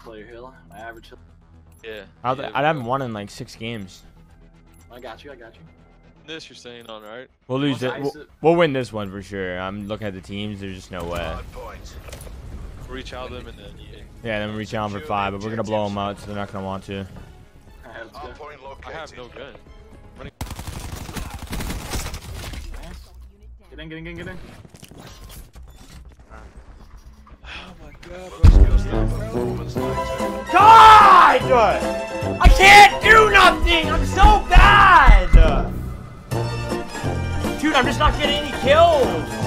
player here. I average. Yeah. I'd, yeah, I'd haven't won in like six games. I got you. I got you. This you're saying on, right? We'll lose it. We'll, we'll win this one for sure. I'm looking at the teams. There's just no way. Hard point. Reach out them and then yeah. Yeah, then reach out for five, but we're gonna blow them out, so they're not gonna want to. Alright, let's point. I have no gun. Get in, get in, get in, get in. Oh my god, Skills I can't do nothing! I'm so bad! Dude, I'm just not getting any kills!